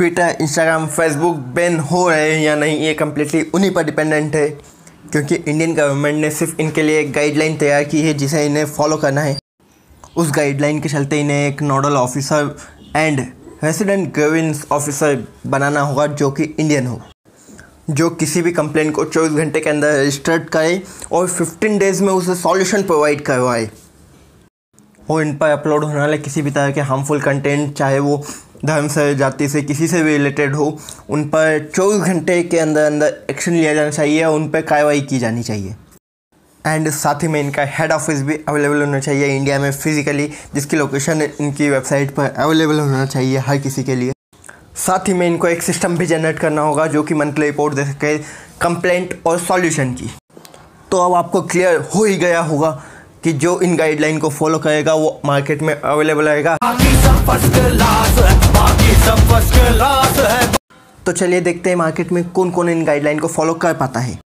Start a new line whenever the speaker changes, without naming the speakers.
Twitter Instagram Facebook ban हो रहे हैं या नहीं, ये कम्प्लीटली उन्हीं पर डिपेंडेंट है, क्योंकि इंडियन गवर्नमेंट ने सिर्फ़ इनके लिए एक गाइडलाइन तैयार की है, जिसे इन्हें फॉलो करना है। उस गाइडलाइन के चलते इन्हें एक nodal officer and resident governance officer बनाना होगा, जो कि इंडियन हो। जो किसी भी कंप्लेंट को 24 घंटे के अंदर रजिस्टर्ड करे और 15 डेज़ में उसे सॉल्यूशन प्रोवाइड करवाए। और इन पर अपलोड होने वाले किसी भी तरह के हार्मफुल कंटेंट चाहे वो धर्म से जाति से किसी से भी रिलेटेड हो, उन पर चौबीस घंटे के अंदर अंदर एक्शन लिया जाना चाहिए उन पर कार्रवाई की जानी चाहिए। एंड साथ ही में इनका हेड ऑफ़िस भी अवेलेबल होना चाहिए इंडिया में फिजिकली जिसकी लोकेशन इनकी वेबसाइट पर अवेलेबल होना चाहिए हर किसी के लिए। साथ ही में इनको एक सिस्टम भी जनरेट करना होगा जो कि मंथली रिपोर्ट दे सके कंप्लेंट और सॉल्यूशन की। तो अब आपको क्लियर हो ही गया होगा कि जो इन गाइडलाइन को फॉलो करेगा, वो मार्केट में अवेलेबल रहेगा। तो चलिए देखते हैं मार्केट में कौन कौन इन गाइडलाइन को फॉलो कर पाता है।